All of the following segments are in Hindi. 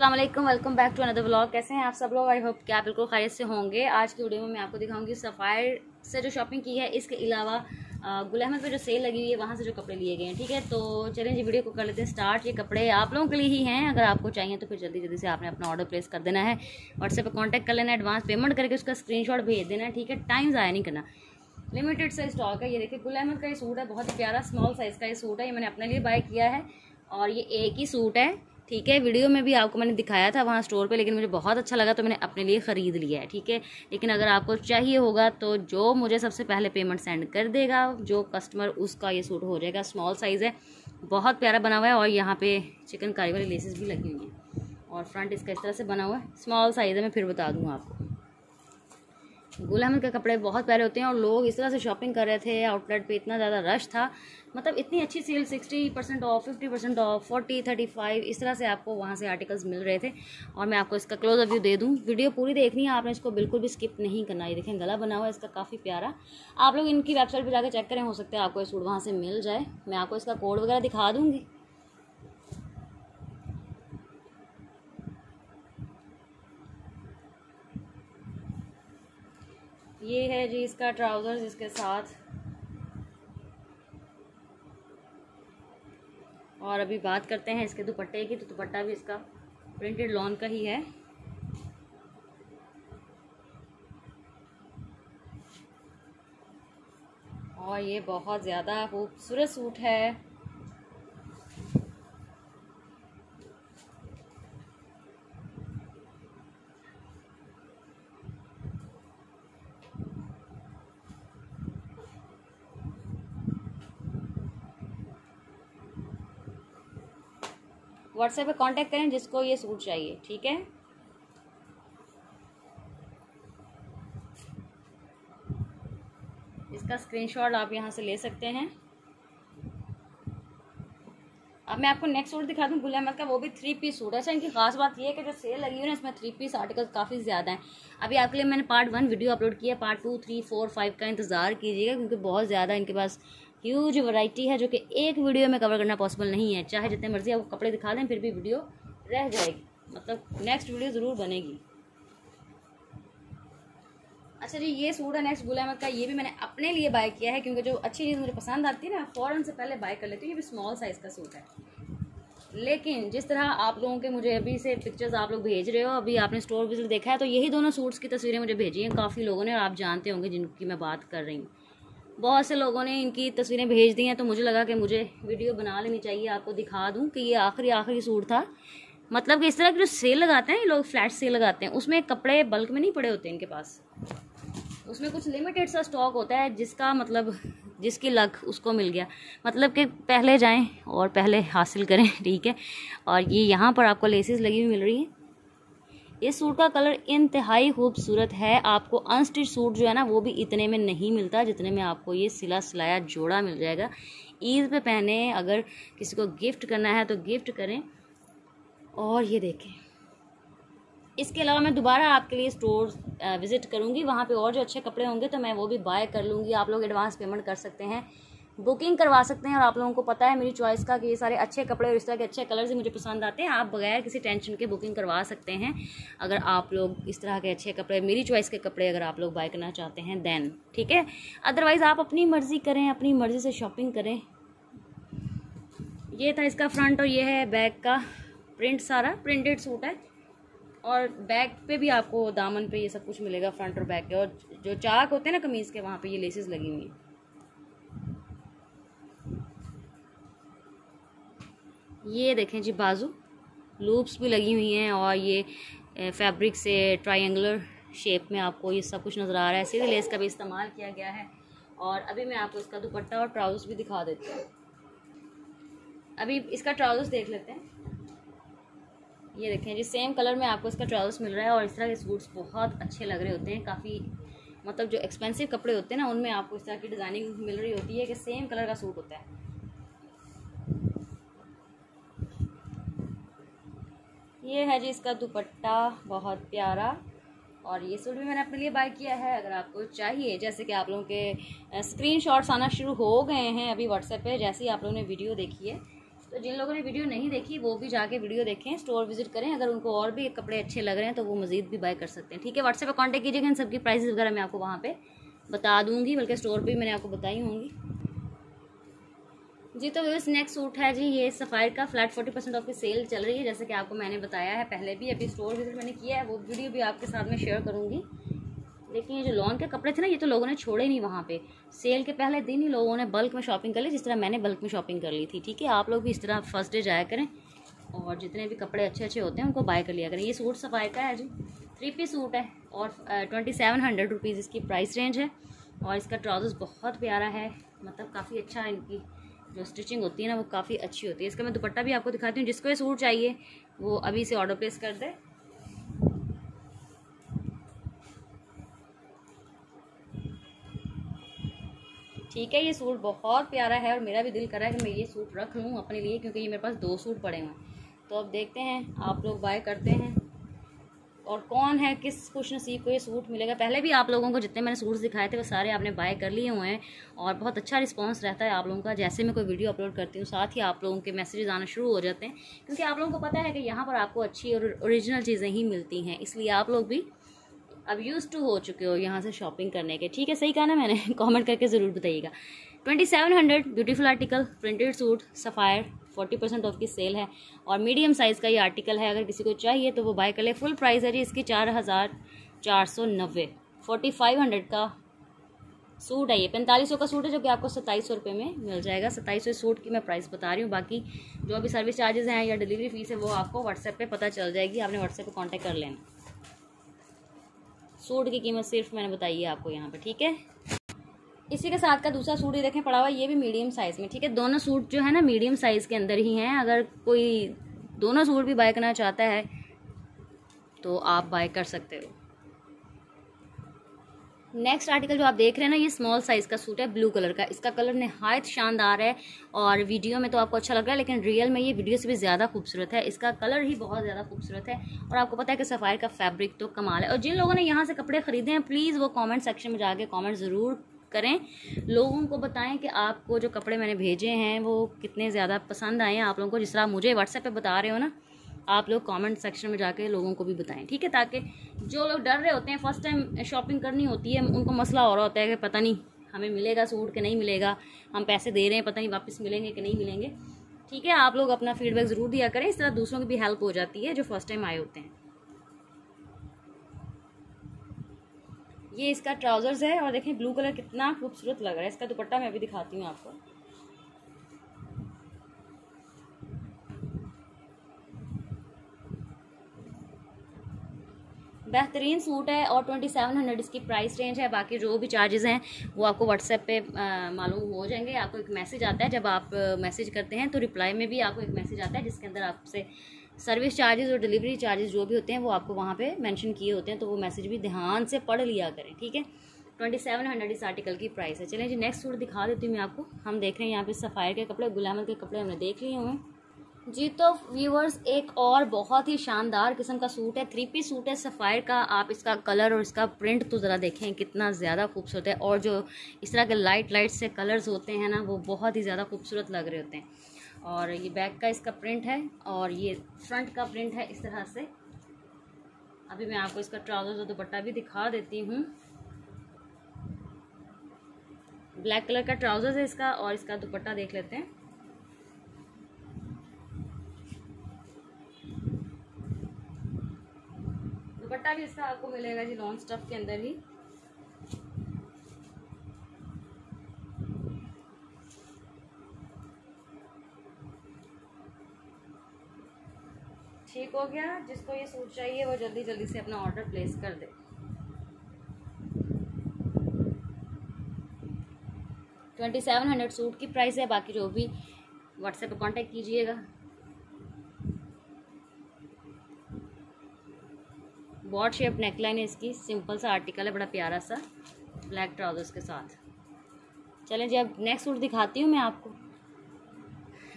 Allam welcome back to another vlog कैसे हैं आप सब लोग? आई होप कि आप बिल्कुल खैरियत से होंगे। आज की वीडियो में मैं आपको दिखाऊँगी सफ़ायर से जो शॉपिंग की है, इसके अलावा गुल अहमद पे जो सेल लगी हुई है, वहाँ से जो कपड़े लिए गए हैं, ठीक है? तो चलें जी वीडियो को कर लेते हैं स्टार्ट ये कपड़े आप लोगों के लिए ही हैं। अगर आपको चाहिए तो फिर जल्दी जल्दी से आपने अपना ऑर्डर प्लेस कर देना है। व्हाट्सएप पर कॉन्टैक्ट कर लेना एडवांस पेमेंट करके उसका स्क्रीन भेज देना है ठीक है? टाइम ज़ाया नहीं करना। लिमिटेड साइज़ स्टॉक है। ये देखिए, गुल अहमद का ये सूट है। बहुत ही प्यारा स्मॉल साइज़ का ये सूट है। ये मैंने अपने लिए बाय किया है। और ये एक ही सूट है। ठीक है, वीडियो में भी आपको मैंने दिखाया था वहाँ स्टोर पे, लेकिन मुझे बहुत अच्छा लगा तो मैंने अपने लिए ख़रीद लिया है, ठीक है? लेकिन अगर आपको चाहिए होगा तो जो मुझे सबसे पहले पेमेंट सेंड कर देगा, जो कस्टमर उसका ये सूट हो जाएगा स्मॉल साइज़ है, बहुत प्यारा बना हुआ है और यहाँ पे चिकन कारी वाली लेसेस भी लगी हुई हैं। और फ्रंट इसका इस तरह से बना हुआ है स्मॉल साइज़ है, मैं फिर बता दूँगा आपको। गुल अहमद के कपड़े बहुत प्यारे होते हैं और लोग इस तरह से शॉपिंग कर रहे थे आउटलेट पे इतना ज़्यादा रश था। मतलब इतनी अच्छी sale sixty percent off fifty percent off forty thirty five इस तरह से आपको वहाँ से आर्टिकल्स मिल रहे थे। और मैं आपको इसका क्लोज व्यू दे दूँ। वीडियो पूरी देखनी है, आपने इसको बिल्कुल भी स्किप नहीं करना। ये देखें, गला बना हुआ है, इसका काफ़ी प्यारा। आप लोग इनकी वेबसाइट पर जाकर चेक करें, हो सकता है आपको ये सूट वहाँ से मिल जाए। मैं आपको इसका कोड वगैरह दिखा दूँगी। ये है जी इसका ट्राउज़र्स इसके साथ। और अभी बात करते हैं इसके दुपट्टे की तो दुपट्टा भी इसका प्रिंटेड लॉन का ही है। और ये बहुत ज़्यादा खूबसूरत सूट है। व्हाट्सएप पे कांटेक्ट करें जिसको ये सूट चाहिए, ठीक है? इसका स्क्रीनशॉट आप यहाँ से ले सकते हैं। अब मैं आपको नेक्स्ट सूट दिखा दूँ गुल अहमद का वो भी थ्री पीस सूट है। अच्छा इनकी खास बात ये है कि जो सेल लगी हुई है ना, इसमें थ्री पीस आर्टिकल काफ़ी ज़्यादा हैं। अभी आपके लिए मैंने पार्ट वन वीडियो अपलोड किया part two three four five का इंतज़ार कीजिएगा, क्योंकि बहुत ज़्यादा इनके पास ह्यूज वैरायटी है जो कि एक वीडियो में कवर करना पॉसिबल नहीं है। चाहे जितने मर्ज़ी आपको कपड़े दिखा दें, फिर भी वीडियो रह जाएगी। मतलब नेक्स्ट वीडियो ज़रूर बनेगी। अच्छा जी, ये सूट है नेक्स्ट गुलाम का। ये भी मैंने अपने लिए बाय किया है, क्योंकि जो अच्छी चीज़ मुझे पसंद आती है ना फ़ौरन से पहले बाय कर लेती हूँ। ये भी स्मॉल साइज़ का सूट है। लेकिन जिस तरह आप लोगों के मुझे अभी से पिक्चर्स आप लोग भेज रहे हो, अभी आपने स्टोर विज़िट देखा है तो यही दोनों सूट्स की तस्वीरें मुझे भेजी हैं। काफ़ी लोगों ने और आप जानते होंगे जिनकी मैं बात कर रही हूँ। बहुत से लोगों ने इनकी तस्वीरें भेज दी हैं तो मुझे लगा कि मुझे वीडियो बना लेनी चाहिए, आपको दिखा दूँ कि ये आखिरी आखिरी सूट था। मतलब कि इस तरह की जो सेल लगाते हैं, ये लोग फ्लैट सेल लगाते हैं, उसमें कपड़े बल्क में नहीं पड़े होते इनके पास। उसमें कुछ लिमिटेड सा स्टॉक होता है, जिसका मतलब जिसकी लक उसको मिल गया। मतलब कि पहले जाएँ और पहले हासिल करें, ठीक है? और ये यहाँ पर आपको लेसेस लगी हुई मिल रही है। इस सूट का कलर इंतहाई खूबसूरत है। आपको अनस्टिच सूट जो है ना, वो भी इतने में नहीं मिलता जितने में आपको ये सिला सिलाया जोड़ा मिल जाएगा। ईद पे पहने अगर किसी को गिफ्ट करना है तो गिफ्ट करें। और ये देखें। इसके अलावा मैं दोबारा आपके लिए स्टोर विज़िट करूँगी। वहाँ पे और जो अच्छे कपड़े होंगे तो मैं वो भी बाय कर लूँगी। आप लोग एडवांस पेमेंट कर सकते हैं। बुकिंग करवा सकते हैं और आप लोगों को पता है मेरी चॉइस का कि ये सारे अच्छे कपड़े और इस तरह के अच्छे कलर्स मुझे पसंद आते हैं। आप बगैर किसी टेंशन के बुकिंग करवा सकते हैं। अगर आप लोग इस तरह के अच्छे कपड़े, मेरी चॉइस के कपड़े अगर आप लोग बाय करना चाहते हैं देन ठीक है? अदरवाइज़ आप अपनी मर्ज़ी करें, अपनी मर्ज़ी से शॉपिंग करें। ये था इसका फ्रंट और ये है बैक का प्रिंट सारा। प्रिंटेड सूट है। और बैक पे भी आपको दामन पे ये सब कुछ मिलेगा फ्रंट और बैक के। और जो चाक होते हैं ना कमीज़ के, वहाँ पे ये लेसेस लगी हुई हैं। ये देखें जी बाजू। लूप्स भी लगी हुई हैं और ये फैब्रिक से ट्रायंगुलर शेप में आपको ये सब कुछ नज़र आ रहा है। सीधे लेस का भी इस्तेमाल किया गया है। और अभी मैं आपको इसका दुपट्टा और ट्राउज़र्स भी दिखा देती हूँ। अभी इसका ट्राउज़र्स देख लेते हैं। ये देखें जी सेम कलर में आपको इसका ट्राउज़र्स मिल रहा है और इस तरह के सूट्स बहुत अच्छे लग रहे होते हैं। काफ़ी मतलब जो एक्सपेंसिव कपड़े होते हैं ना, उनमें आपको इस तरह की डिज़ाइनिंग मिल रही होती है कि सेम कलर का सूट होता है। ये है जी इसका दुपट्टा, बहुत प्यारा। और ये सूट भी मैंने अपने लिए बाय किया है, अगर आपको चाहिए। जैसे कि आप लोगों के स्क्रीन शॉट्स आना शुरू हो गए हैं अभी व्हाट्सएप पे, जैसे ही आप लोगों ने वीडियो देखी है। तो जिन लोगों ने वीडियो नहीं देखी, वो भी जाके वीडियो देखें स्टोर विज़िट करें। अगर उनको और भी कपड़े अच्छे लग रहे हैं तो वो मजीद भी बाय कर सकते हैं। ठीक है व्हाट्सएप पर कॉन्टैक्ट कीजिएगा, इन सबकी प्राइस वगैरह मैं आपको वहाँ पर बता दूँगी, बल्कि स्टोर पर मैंने आपको बताई होंगी। जी तो इस नेक्स्ट सूट है जी, ये सफ़ायर का फ्लैट फोर्टी परसेंट ऑफ़ की सेल चल रही है, जैसे कि आपको मैंने बताया है पहले भी, अभी स्टोर विज़िट मैंने किया है, वो वीडियो भी आपके साथ में शेयर करूँगी। लेकिन ये जो लॉन के कपड़े थे ना, ये तो लोगों ने छोड़े नहीं वहाँ पे। सेल के पहले दिन ही लोगों ने बल्क में शॉपिंग कर ली, जिस तरह मैंने बल्क में शॉपिंग कर ली थी, ठीक है? आप लोग भी इस तरह फ़र्स्ट डे जाया करें, और जितने भी कपड़े अच्छे अच्छे होते हैं, उनको बाय कर लिया करें। ये सूट सफ़ाई का है जी थ्री पीस सूट है, और ट्वेंटी सेवन हंड्रेड रुपीज़ इसकी प्राइस रेंज है, और इसका ट्राउज़र्स बहुत प्यारा है मतलब काफ़ी अच्छा इनकी। जो स्टिचिंग होती है ना, वो काफ़ी अच्छी होती है। इसका मैं दुपट्टा भी आपको दिखाती हूँ, जिसको ये सूट चाहिए, वो अभी से ऑर्डर प्लेस कर दे। ठीक है, ये सूट बहुत प्यारा है और मेरा भी दिल कर रहा है कि मैं ये सूट रख लूँ अपने लिए, क्योंकि ये मेरे पास दो सूट पड़े हुए हैं। तो अब देखते हैं, आप लोग बाय करते हैं। और कौन है, किस खुश नसीब को ये सूट मिलेगा। पहले भी आप लोगों को जितने मैंने सूट्स दिखाए थे, वो सारे आपने बाय कर लिए हुए हैं और बहुत अच्छा रिस्पांस रहता है आप लोगों का। जैसे मैं कोई वीडियो अपलोड करती हूँ, साथ ही आप लोगों के मैसेजेस आना शुरू हो जाते हैं, क्योंकि आप लोगों को पता है कि यहाँ पर आपको अच्छी और ओरिजिनल चीज़ें ही मिलती हैं। इसलिए आप लोग भी अब यूज़ टू हो चुके हो यहाँ से शॉपिंग करने के। ठीक है, सही कहा ना मैंने? कॉमेंट करके ज़रूर बताइएगा। Twenty seven hundred beautiful article printed suit Sapphire forty percent off की सेल है। और मीडियम साइज़ का ये आर्टिकल है, अगर किसी को चाहिए तो वो बाय कर ले। फुल प्राइस है जी इसकी चार हज़ार चार सौ नब्बे। फोर्टी फाइव हंड्रेड का सूट है ये। पैंतालीस सौ का सूट है जो कि आपको सत्ताईस सौ रुपये में मिल जाएगा। सत्ताईस सौ सूट की मैं प्राइस बता रही हूँ। बाकी जो भी सर्विस चार्जेस हैं या डिलीवरी फ़ीस है, वो आपको व्हाट्सएप पे पता चल जाएगी। आपने व्हाट्सएप पे कांटेक्ट कर लेना। सूट की कीमत सिर्फ़ मैंने बताई है आपको यहाँ पे, ठीक है? इसी के साथ का दूसरा सूट ही देखें, पड़ा हुआ ये भी मीडियम साइज़ में, ठीक है? दोनों सूट जो है ना मीडियम साइज़ के अंदर ही हैं। अगर कोई दोनों सूट भी बाय करना चाहता है तो आप बाय कर सकते हो। नेक्स्ट आर्टिकल जो आप देख रहे हैं ना, ये स्मॉल साइज़ का सूट है ब्लू कलर का। इसका कलर नहायत शानदार है और वीडियो में तो आपको अच्छा लग रहा है, लेकिन रियल में ये वीडियो से भी ज़्यादा खूबसूरत है। इसका कलर ही बहुत ज़्यादा खूबसूरत है और आपको पता है कि सफ़ायर का फैब्रिक तो कमाल है। और जिन लोगों ने यहाँ से कपड़े ख़रीदे हैं प्लीज़ वो कॉमेंट सेक्शन में जाके कॉमेंट ज़रूर करें। लोगों को बताएँ कि आपको जो कपड़े मैंने भेजे हैं, वो कितने ज़्यादा पसंद आए हैं आप लोगों को। जिस तरह मुझे व्हाट्सएप पे बता रहे हो ना, आप लोग कमेंट सेक्शन में जाके लोगों को भी बताएँ, ठीक है? ताकि जो लोग डर रहे होते हैं फ़र्स्ट टाइम शॉपिंग करनी होती है, उनको मसला हो रहा होता है कि पता नहीं हमें मिलेगा सूट कि नहीं मिलेगा। हम पैसे दे रहे हैं, पता नहीं वापस मिलेंगे कि नहीं मिलेंगे। ठीक है, आप लोग अपना फीडबैक ज़रूर दिया करें। इस तरह दूसरों की भी हेल्प हो जाती है जो फ़र्स्ट टाइम आए होते हैं। ये इसका ट्राउज़र्स है और देखें ब्लू कलर कितना खूबसूरत लग रहा है। इसका दुपट्टा मैं अभी दिखाती हूँ आपको। बेहतरीन सूट है और ट्वेंटी सेवन हंड्रेड इसकी प्राइस रेंज है। बाकी जो भी चार्जेस हैं, वो आपको व्हाट्सएप पे मालूम हो जाएँगे। आपको एक मैसेज आता है। जब आप मैसेज करते हैं तो रिप्लाई में भी आपको एक मैसेज आता है, जिसके अंदर आपसे सर्विस चार्जेस और डिलीवरी चार्जेस जो भी होते हैं, वो आपको वहाँ पे मेंशन किए होते हैं तो वो मैसेज भी ध्यान से पढ़ लिया करें, ठीक है? ट्वेंटी सेवन हंड्रेड इस आर्टिकल की प्राइस है। चलें जी नेक्स्ट सूट दिखा देती हूँ मैं आपको। हम देख रहे हैं यहाँ पे सफ़ायर के कपड़े गुलामत के कपड़े हमने देख लिए हुए जी तो व्यूवर्स एक और बहुत ही शानदार किस्म का सूट है थ्री पीस सूट है सफ़ायर का। आप इसका कलर और इसका प्रिंट तो ज़रा देखें, कितना ज़्यादा खूबसूरत है। और जो इस तरह के लाइट लाइट से कलर्स होते हैं ना, वो बहुत ही ज़्यादा खूबसूरत लग रहे होते हैं। और ये बैक का इसका प्रिंट है और ये फ्रंट का प्रिंट है इस तरह से। अभी मैं आपको इसका ट्राउज़र और दुपट्टा भी दिखा देती हूँ। ब्लैक कलर का ट्राउज़र है इसका और इसका दुपट्टा देख लेते हैं। दुपट्टा भी इसका आपको मिलेगा जी लॉन्ग स्टफ़ के अंदर ही ठीक हो गया, जिसको ये सूट चाहिए, वो जल्दी जल्दी से अपना ऑर्डर प्लेस कर दे। ट्वेंटी सेवन हंड्रेड सूट की प्राइस है, बाकी जो भी व्हाट्सएप पे कांटेक्ट कीजिएगा। बॉड शेप नेकलाइन है इसकी सिंपल सा आर्टिकल है, बड़ा प्यारा सा ब्लैक ट्राउजर्स के साथ। चलें जी, अब नेक्स्ट सूट दिखाती हूँ मैं आपको।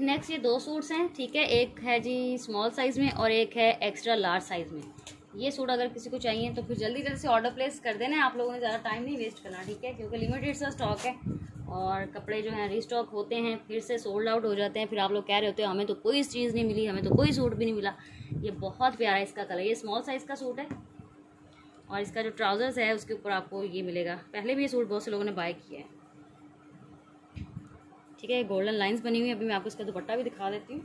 नेक्स्ट ये दो सूट्स हैं, ठीक है? एक है जी स्मॉल साइज़ में और एक है एक्स्ट्रा लार्ज साइज़ में। ये सूट अगर किसी को चाहिए तो फिर जल्दी जल्दी से ऑर्डर प्लेस कर देना आप लोगों ने ज़्यादा टाइम नहीं वेस्ट करना, ठीक है? क्योंकि लिमिटेड सा स्टॉक है और कपड़े जो हैं रिस्टॉक होते हैं, फिर से सोल्ड आउट हो जाते हैं। फिर आप लोग कह रहे होते हैं, हमें तो कोई चीज़ नहीं मिली, हमें तो कोई सूट भी नहीं मिला। ये बहुत प्यारा इसका कलर ये स्मॉल साइज़ का सूट है और इसका जो ट्राउज़र्स है, उसके ऊपर आपको ये मिलेगा। पहले भी ये सूट बहुत से लोगों ने बाय किया है। ठीक है गोल्डन लाइंस बनी हुई है। अभी मैं आपको इसका दुपट्टा भी दिखा देती हूँ।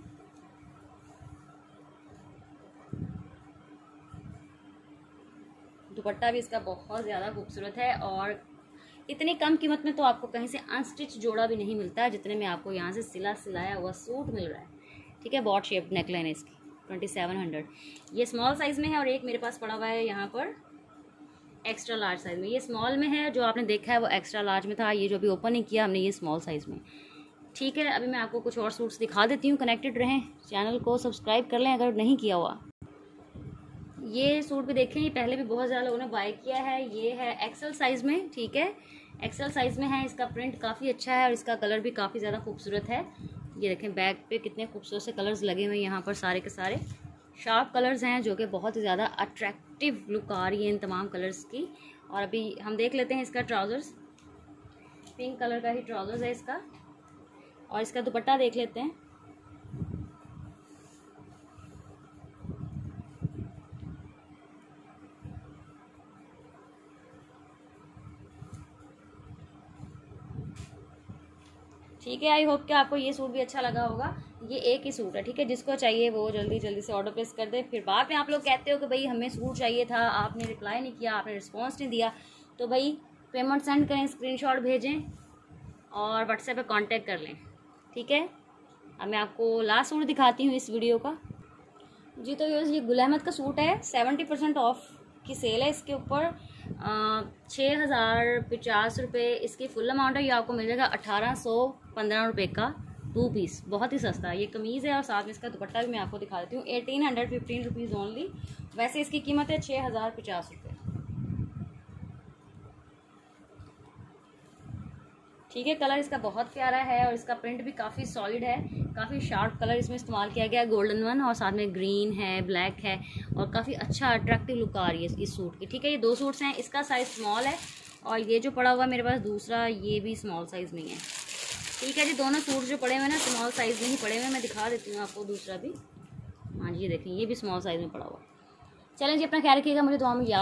दुपट्टा भी इसका बहुत ज़्यादा खूबसूरत है और इतनी कम कीमत में तो आपको कहीं से अनस्टिच जोड़ा भी नहीं मिलता है, जितने में आपको यहाँ से सिला सिलाया हुआ सूट मिल रहा है। ठीक है बॉट शेप नेकलाइन है इसकी ट्वेंटी सेवन हंड्रेड ये स्मॉल साइज़ में है और एक मेरे पास पड़ा हुआ है यहाँ पर एक्स्ट्रा लार्ज साइज़ में। ये स्मॉल में है, जो आपने देखा है वो एक्स्ट्रा लार्ज में था। ये जो अभी ओपन नहीं किया हमने, ये स्मॉल साइज़ में। ठीक है, अभी मैं आपको कुछ और सूट्स दिखा देती हूँ कनेक्टेड रहें चैनल को सब्सक्राइब कर लें अगर नहीं किया हुआ। ये सूट भी देखें, ये पहले भी बहुत ज़्यादा लोगों ने बाय किया है, ये है एक्सल साइज़ में, ठीक है? एक्सल साइज़ में है, इसका प्रिंट काफ़ी अच्छा है और इसका कलर भी काफ़ी ज़्यादा खूबसूरत है। ये देखें बैक पे कितने खूबसूरत से कलर्स लगे हुए हैं यहाँ पर सारे के सारे। शार्प कलर्स हैं, जो कि बहुत ही ज़्यादा अट्रैक्टिव लुक आ रही है इन तमाम कलर्स की। और अभी हम देख लेते हैं इसका ट्राउज़र्स पिंक कलर का ही ट्राउज़र्स है इसका। और इसका दुपट्टा देख लेते हैं। ठीक है आई होप कि आपको ये सूट भी अच्छा लगा होगा। ये एक ही सूट है, ठीक है? जिसको चाहिए वो जल्दी जल्दी से ऑर्डर प्लेस कर दे। फिर बाद में आप लोग कहते हो कि भाई, हमें सूट चाहिए था, आपने रिप्लाई नहीं किया, आपने रिस्पॉन्स नहीं दिया। तो भाई पेमेंट सेंड करें स्क्रीनशॉट भेजें और व्हाट्सएप पे कांटेक्ट कर लें। ठीक है? अब मैं आपको लास्ट सूट दिखाती हूँ इस वीडियो का। जी तो ये गुल अहमद का सूट है। सेवेंटी परसेंट ऑफ़ की सेल है इसके ऊपर। छः हज़ार पचास रुपये इसकी फुल अमाउंट है। ये आपको मिल जाएगा अठारह सौ पंद्रह रुपये का टू पीस बहुत ही सस्ता। है ये कमीज़ है और साथ में इसका दुपट्टा भी मैं आपको दिखा देती हूँ। Eighteen hundred fifteen rupees only वैसे इसकी कीमत है छः हज़ार पचास रुपये ठीक है कलर इसका बहुत प्यारा है और इसका प्रिंट भी काफ़ी सॉलिड है। काफ़ी शार्प कलर इसमें इस्तेमाल किया गया है। गोल्डन वन और साथ में ग्रीन है ब्लैक है और काफ़ी अच्छा अट्रैक्टिव लुक आ रही है इस सूट की। ठीक है, ये दो सूट्स हैं। इसका साइज़ स्मॉल है और ये जो पड़ा हुआ मेरे पास दूसरा, ये भी स्मॉल साइज़ में है। ठीक है जी, दोनों सूट जो पड़े हुए हैं ना स्मॉल साइज़ में ही पड़े हुए हैं। मैं दिखा देती हूँ आपको दूसरा भी। हाँ जी, ये देखें ये भी स्मॉल साइज़ में पड़ा हुआ। चलें जी, अपना ख्याल रखिएगा, मुझे दुआ में याद